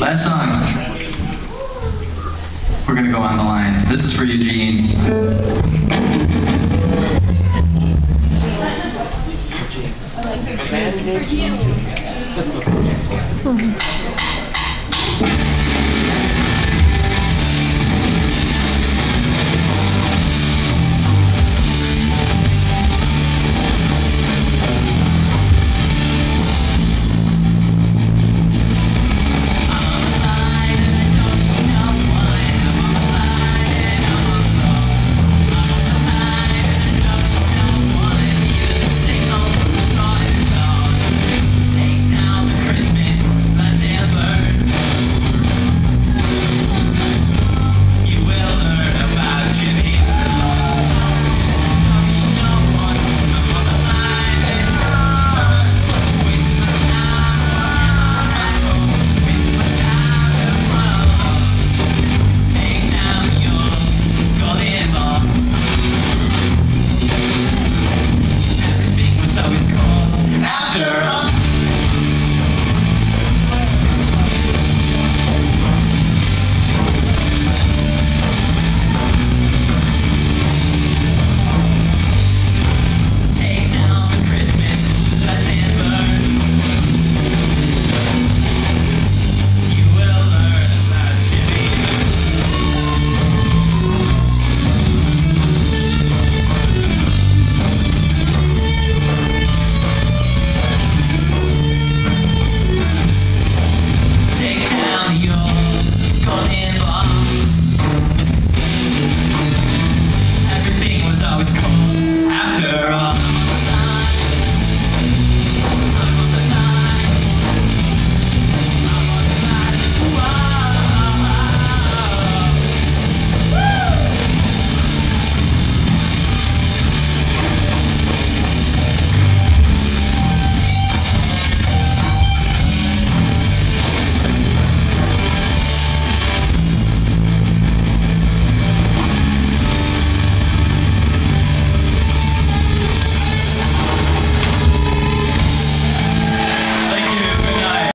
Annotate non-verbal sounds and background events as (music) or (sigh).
Last song. We're gonna go on the line. This is for Eugene. You. (laughs)